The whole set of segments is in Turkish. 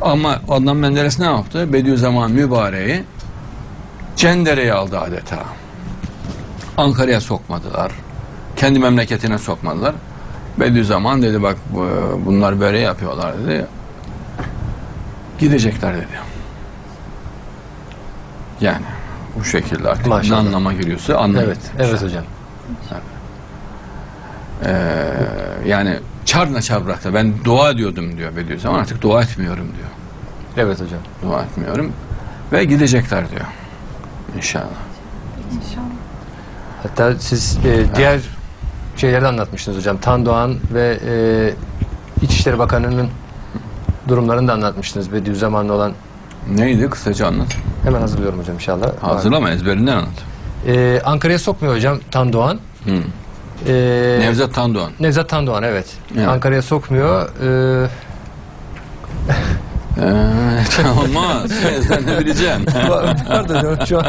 Ama Adnan Menderes ne yaptı? Bediüzzaman mübareği cendereye aldı adeta. Ankara'ya sokmadılar. Kendi memleketine sokmadılar. Bediüzzaman dedi bak bu- bunlar böyle yapıyorlar dedi. Gidecekler dedi. Yani bu şekilde artık ne Maşallah. anlama geliyorsa anlayın. Evet, evet hocam. Ee, yani çarna çavrakta ben dua ediyordum diyor Bediüzzaman artık dua etmiyorum diyor. Evet hocam. Dua etmiyorum ve gidecekler diyor. İnşallah. İnşallah. Hatta siz e, diğer şeyleri de anlatmıştınız hocam. Tan Doğan ve e, İçişleri Bakanı'nın durumlarını da anlatmıştınız. Bediüzzaman'la olan. Neydi kısaca anlat. Hemen hazırlıyorum hocam inşallah. Hazırlama ezberinden anlat. E, Ankara'ya sokmuyor hocam Tan Doğan. Hı. E, Nevzat Tandoğan. Nevzat Tan Doğan evet. Evet. Ankara'ya sokmuyor. E, Ee, olmaz. Ezberine bileceksin. Pardon şu an.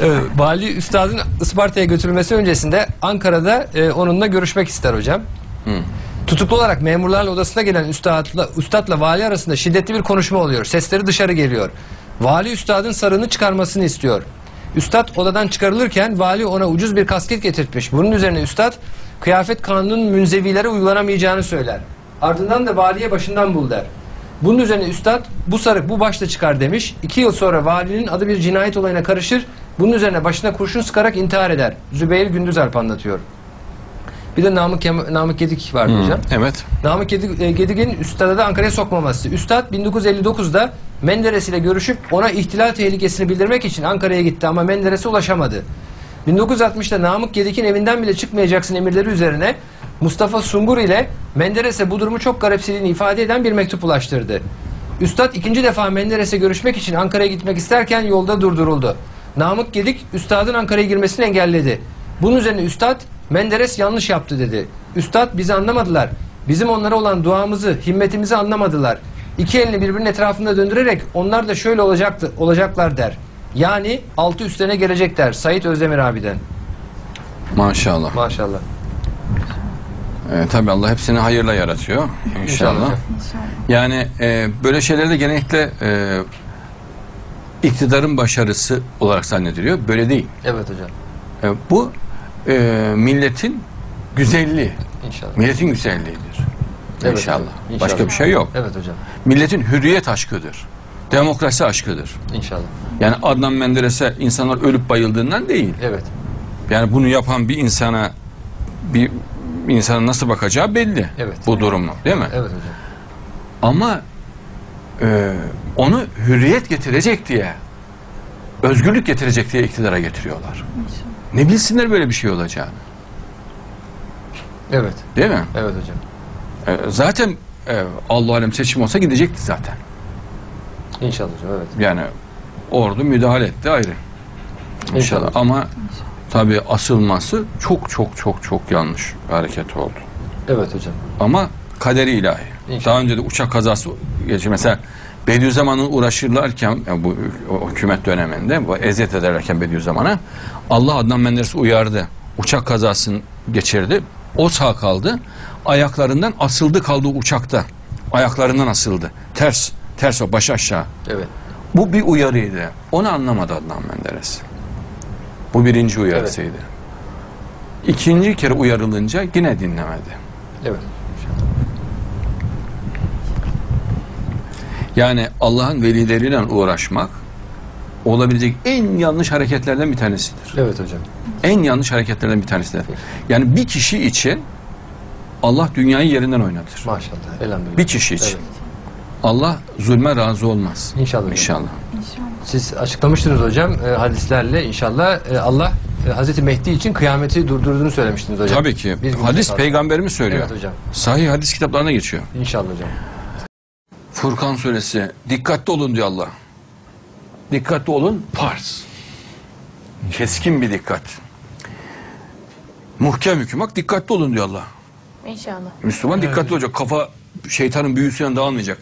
evet, Vali Üstad'ın Isparta'ya götürülmesi öncesinde Ankara'da e, onunla görüşmek ister hocam. Hı. Tutuklu olarak memurların odasına gelen üstadla, üstadla vali arasında şiddetli bir konuşma oluyor. Sesleri dışarı geliyor. Vali üstadın sarığını çıkarmasını istiyor. Üstad odadan çıkarılırken vali ona ucuz bir kasket getirtmiş. Bunun üzerine üstad kıyafet kanunun münzevilere uygulanamayacağını söyler. Ardından da valiye başından bul der. Bunun üzerine üstad bu sarık bu başta çıkar demiş. İki yıl sonra valinin adı bir cinayet olayına karışır. Bunun üzerine başına kurşun sıkarak intihar eder. Zübeyir Gündüzalp anlatıyor. Bir de Namık, Yam- Namık Gedik vardı hocam. Evet. Namık Gedik, e, Gedik'in Üstad'a da Ankara'ya sokmaması. Üstad 1959'da Menderes ile görüşüp ona ihtilal tehlikesini bildirmek için Ankara'ya gitti ama Menderes'e ulaşamadı. 1960'da Namık Gedik'in evinden bile çıkmayacaksın emirleri üzerine Mustafa Sungur ile Menderes'e bu durumu çok garipsediğini ifade eden bir mektup ulaştırdı. Üstad ikinci defa Menderes'e görüşmek için Ankara'ya gitmek isterken yolda durduruldu. Namık Gedik Üstad'ın Ankara'ya girmesini engelledi. Bunun üzerine Üstad Menderes yanlış yaptı dedi. Üstad bizi anlamadılar. Bizim onlara olan duamızı, himmetimizi anlamadılar. İki elini birbirinin etrafında döndürerek onlar da şöyle olacaktı, olacaklar der. Yani altı üstlerine gelecek der. Sait Özdemir abiden. Maşallah. Maşallah. Ee, tabii Allah hepsini hayırla yaratıyor. İnşallah. İnşallah. Yani e, böyle şeylerde genellikle e, iktidarın başarısı olarak zannediliyor. Böyle değil. Evet hocam. E, bu e, milletin güzelliği. İnşallah. Milletin güzelliğidir. Evet İnşallah. inşallah. Başka bir şey yok. Evet hocam. Milletin hürriyet aşkıdır. Demokrasi aşkıdır. İnşallah. Yani Adnan Menderes'e insanlar ölüp bayıldığından değil. Evet. Yani bunu yapan bir insana bir insanın nasıl bakacağı belli. Evet. Bu durumu değil mi? Evet hocam. Ama e, onu hürriyet getirecek diye, özgürlük getirecek diye iktidara getiriyorlar. Ne bilsinler böyle bir şey olacağını. Evet. Değil mi? Evet hocam. E, zaten e, Allah alem seçim olsa gidecekti zaten. İnşallah hocam. Evet. Yani ordu müdahale etti ayrı. İnşallah. İnşallah. Ama tabii asılması çok çok çok çok yanlış bir hareket oldu. Evet hocam. Ama kaderi ilahi. İnşallah. Daha önce de uçak kazası geçti. Mesela Bediüzzaman'ın uğraşırlarken yani bu o hükümet döneminde bu eziyet ederlerken Bediüzzaman'a Allah Adnan Menderes'i uyardı. Uçak kazasını geçirdi. O sağ kaldı. Ayaklarından asıldı kaldı uçakta. Ayaklarından asıldı. Ters. Ters o baş aşağı. Evet. Bu bir uyarıydı. Onu anlamadı Adnan Menderes. Bu birinci uyarısıydı. İkinci kere uyarılınca yine dinlemedi. Evet. Yani Allah'ın velileriyle uğraşmak olabilecek en yanlış hareketlerden bir tanesidir. Evet hocam. En yanlış hareketlerden bir tanesidir. Yani bir kişi için Allah dünyayı yerinden oynatır. Maşallah. Elhamdülillah. Bir kişi için. Evet. Allah zulme razı olmaz. İnşallah. İnşallah. İnşallah. Siz açıklamıştınız hocam e, hadislerle inşallah e, Allah e, Hazreti Mehdi için kıyameti durdurduğunu söylemiştiniz hocam. Tabii ki. Bir Hadis kaldı. peygamberimiz söylüyor. Evet hocam. Sahih hadis kitaplarına geçiyor. İnşallah hocam. Furkan suresi dikkatli olun diyor Allah. Dikkatli olun pars. Keskin bir dikkat. Muhkem hüküm. Bak dikkatli olun diyor Allah. İnşallah. Müslüman dikkatli olacak. Kafa şeytanın büyüsüne dağılmayacak.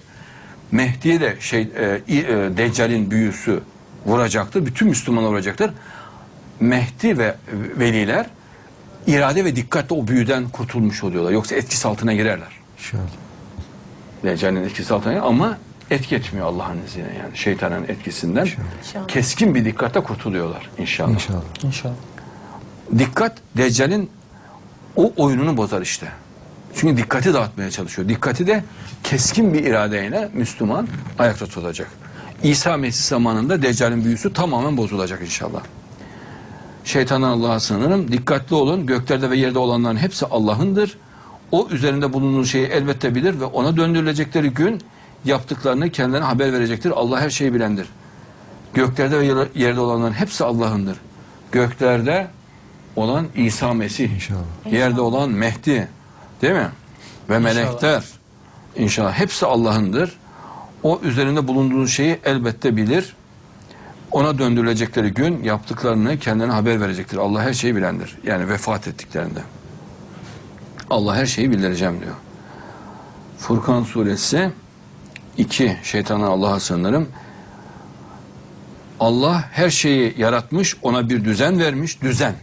Mehdi'ye de şey e, e, Deccal'in büyüsü vuracaktır. Bütün Müslümanlar vuracaktır. Mehdi ve veliler irade ve dikkatle o büyüden kurtulmuş oluyorlar. Yoksa etkisi altına girerler. İnşallah. Deccal'in etkisi altında ama etki etmiyor Allah'ın izniyle yani şeytanın etkisinden. İnşallah. Keskin bir dikkatle kurtuluyorlar inşallah. İnşallah. İnşallah. Dikkat Deccal'in o oyununu bozar işte. Çünkü dikkati dağıtmaya çalışıyor. Dikkati de keskin bir iradeyle Müslüman ayakta tutacak. İsa Mesih zamanında Deccal'in büyüsü tamamen bozulacak inşallah. Şeytandan Allah'a sığınırım. Dikkatli olun. Göklerde ve yerde olanların hepsi Allah'ındır. O üzerinde bulunduğu şeyi elbette bilir ve ona döndürülecekleri gün yaptıklarını kendilerine haber verecektir. Allah her şeyi bilendir. Göklerde ve yer- yerde olanların hepsi Allah'ındır. Göklerde olan İsa Mesih. İnşallah. Yerde olan Mehdi. Değil mi? Ve melekler. İnşallah hepsi Allah'ındır. O üzerinde bulunduğu şeyi elbette bilir. Ona döndürülecekleri gün yaptıklarını kendine haber verecektir. Allah her şeyi bilendir. Yani vefat ettiklerinde. Allah her şeyi bildireceğim diyor. Furkan suresi 2 şeytandan Allah'a sığınırım. Allah her şeyi yaratmış, ona bir düzen vermiş. Düzen.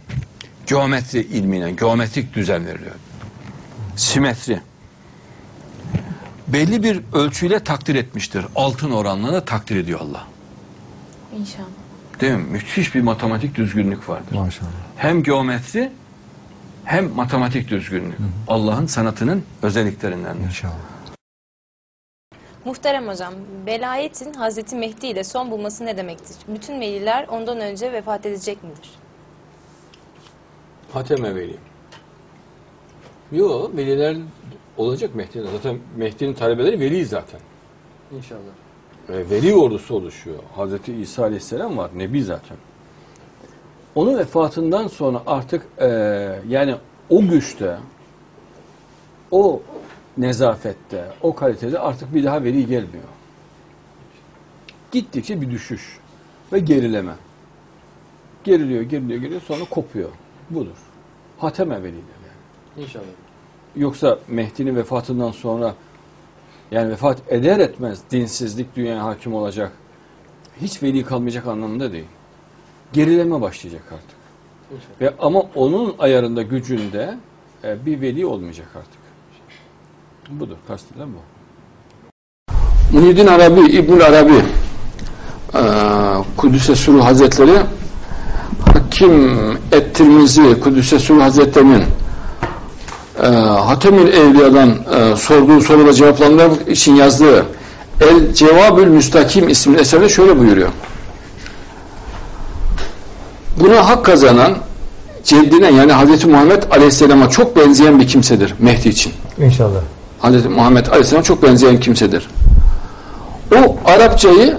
Geometri ilmine, geometrik düzen veriliyor. Simetri. Belli bir ölçüyle takdir etmiştir. Altın oranla da takdir ediyor Allah. İnşallah. Değil mi? Müthiş bir matematik düzgünlük vardır. Maşallah. Hem geometri hem matematik düzgünlük. Allah'ın sanatının özelliklerindendir. İnşallah. Muhterem hocam, velayetin Hazreti Mehdi ile son bulması ne demektir? Bütün veliler ondan önce vefat edecek midir? Hateme veli. Yok, veliler olacak Mehdi'nin. Zaten Mehdi'nin talebeleri veli zaten. İnşallah. E, veli ordusu oluşuyor. Hazreti İsa Aleyhisselam var, Nebi zaten. Onun vefatından sonra artık e, yani o güçte, o nezafette, o kalitede artık bir daha veli gelmiyor. Gittikçe bir düşüş ve gerileme. Geriliyor, geriliyor, geriliyor sonra kopuyor. Budur. Hatem velidir yani. İnşallah. Yoksa Mehdi'nin vefatından sonra yani vefat eder etmez dinsizlik dünyaya hakim olacak. Hiç veli kalmayacak anlamında değil. Gerileme başlayacak artık. Ve ama onun ayarında gücünde e, bir veli olmayacak artık. Budur. Kastedilen bu. Muhyiddin Arabi, İbnül Arabi e, Kudüs'e Suru Hazretleri Hakim Ettirmizi Kudüs'e Suru Hazretleri'nin e, Hatemül Evliya'dan e, sorduğu sorulara cevaplandırmak için yazdığı El Cevabül Müstakim isimli eserde şöyle buyuruyor. Buna hak kazanan ceddine yani Hz. Muhammed Aleyhisselam'a çok benzeyen bir kimsedir Mehdi için. İnşallah. Hz. Muhammed Aleyhisselam'a çok benzeyen kimsedir. O Arapçayı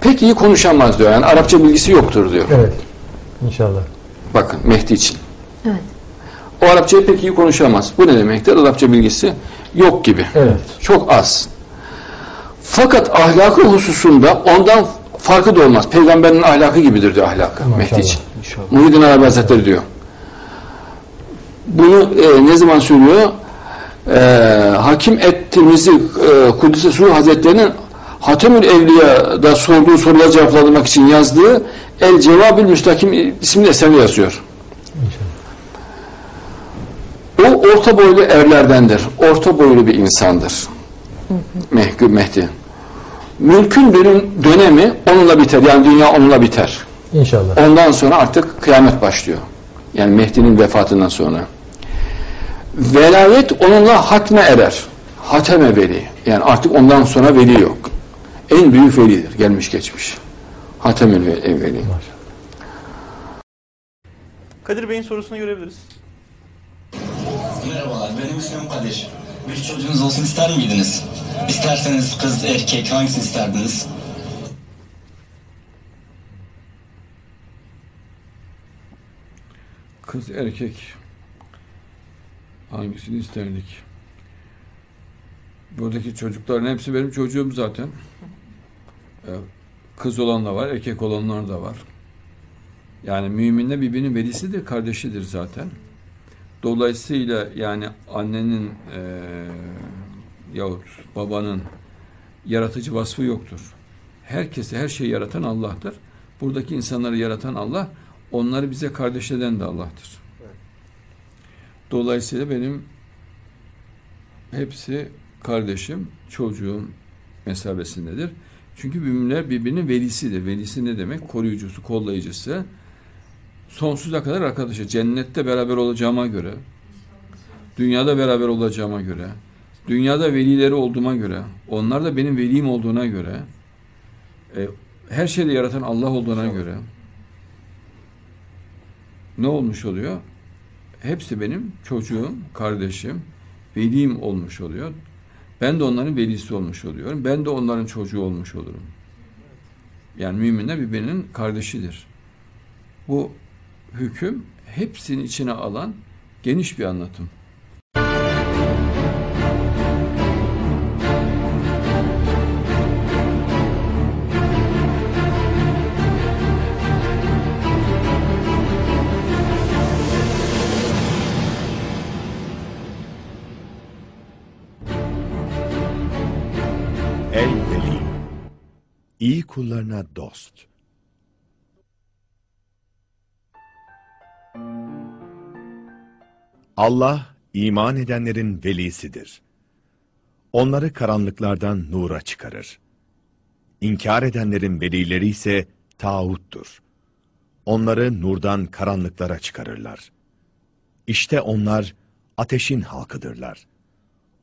pek iyi konuşamaz diyor. Yani Arapça bilgisi yoktur diyor. Evet. İnşallah. Bakın Mehdi için. Evet. O Arapçayı pek iyi konuşamaz. Bu ne demektir? Arapça bilgisi yok gibi. Evet. Çok az. Fakat ahlakı hususunda ondan farkı da olmaz. Peygamberin ahlakı gibidir diyor ahlakı Maşallah. Mehdi için. İnşallah. Muhyiddin Arabi Hazretleri diyor. Bunu e, ne zaman söylüyor? E, Hakim et-Tirmizi e, Kudüs'e Sur Hazretleri'nin Hatemül Evliya'da sorduğu sorulara cevaplandırmak için yazdığı El Cevabül Müstakim isimli eserini yazıyor. İnşallah. O orta boylu erlerdendir. Orta boylu bir insandır. Mehdi. Mehdi. Mülkün dönemi onunla biter. Yani dünya onunla biter. İnşallah. Ondan sonra artık kıyamet başlıyor. Yani Mehdi'nin vefatından sonra. Velayet onunla hatme erer. Hateme veli. Yani artık ondan sonra veli yok. En büyük velidir. Gelmiş geçmiş. Hatemül ve- veli. Kadir Bey'in sorusunu görebiliriz. Merhabalar, benim ismim Kadir. Bir çocuğunuz olsun ister miydiniz? İsterseniz kız, erkek hangisini isterdiniz? Kız erkek hangisini isterdik? Buradaki çocukların hepsi benim çocuğum zaten. Kız olan da var, erkek olanlar da var. Yani müminle birbirinin velisidir, kardeşidir zaten. Dolayısıyla yani annenin eee yahut babanın yaratıcı vasfı yoktur. Herkesi, her şeyi yaratan Allah'tır. Buradaki insanları yaratan Allah, onları bize kardeş eden de Allah'tır. Dolayısıyla benim hepsi kardeşim, çocuğum mesabesindedir. Çünkü müminler birbirinin velisidir. Velisi ne demek? Koruyucusu, kollayıcısı. Sonsuza kadar arkadaşı. Cennette beraber olacağıma göre, dünyada beraber olacağıma göre, dünyada velileri olduğuma göre, onlar da benim velim olduğuna göre, e, her şeyi yaratan Allah olduğuna göre ne olmuş oluyor? Hepsi benim çocuğum, kardeşim, velim olmuş oluyor. Ben de onların velisi olmuş oluyorum. Ben de onların çocuğu olmuş olurum. Yani müminler birbirinin kardeşidir. Bu hüküm hepsini içine alan geniş bir anlatım. Kullarına dost. Allah iman edenlerin velisidir. Onları karanlıklardan nura çıkarır. İnkar edenlerin velileri ise tağuttur. Onları nurdan karanlıklara çıkarırlar. İşte onlar ateşin halkıdırlar.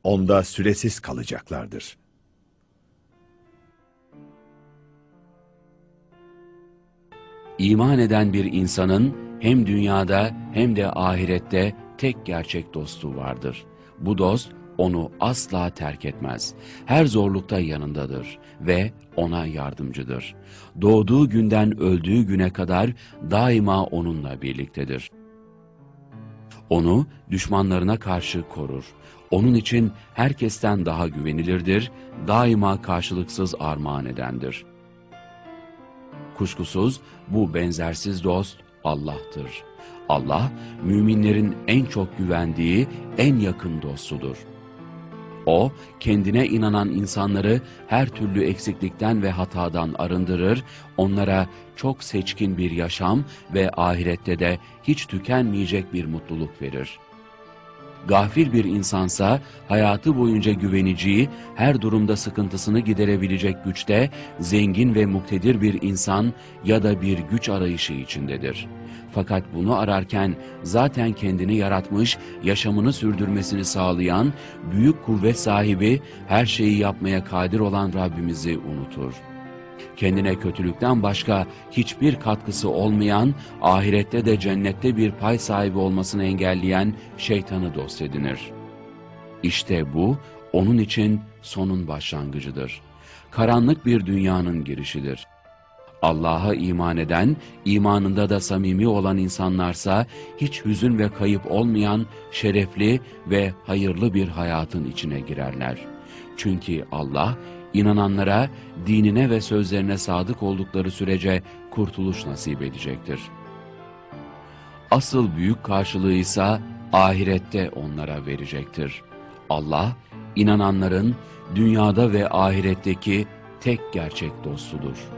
Onda süresiz kalacaklardır.'' İman eden bir insanın hem dünyada hem de ahirette tek gerçek dostu vardır. Bu dost onu asla terk etmez. Her zorlukta yanındadır ve ona yardımcıdır. Doğduğu günden öldüğü güne kadar daima onunla birliktedir. Onu düşmanlarına karşı korur. Onun için herkesten daha güvenilirdir, daima karşılıksız armağan edendir.'' Kuşkusuz bu benzersiz dost Allah'tır. Allah, müminlerin en çok güvendiği, en yakın dostudur. O, kendine inanan insanları her türlü eksiklikten ve hatadan arındırır, onlara çok seçkin bir yaşam ve ahirette de hiç tükenmeyecek bir mutluluk verir. Gafil bir insansa hayatı boyunca güveneceği, her durumda sıkıntısını giderebilecek güçte, zengin ve muktedir bir insan ya da bir güç arayışı içindedir. Fakat bunu ararken zaten kendini yaratmış, yaşamını sürdürmesini sağlayan, büyük kuvvet sahibi, her şeyi yapmaya kadir olan Rabbimizi unutur kendine kötülükten başka hiçbir katkısı olmayan, ahirette de cennette bir pay sahibi olmasını engelleyen şeytanı dost edinir. İşte bu, onun için sonun başlangıcıdır. Karanlık bir dünyanın girişidir. Allah'a iman eden, imanında da samimi olan insanlarsa hiç hüzün ve kayıp olmayan şerefli ve hayırlı bir hayatın içine girerler. Çünkü Allah inananlara dinine ve sözlerine sadık oldukları sürece kurtuluş nasip edecektir. Asıl büyük karşılığı ise ahirette onlara verecektir. Allah, inananların dünyada ve ahiretteki tek gerçek dostudur.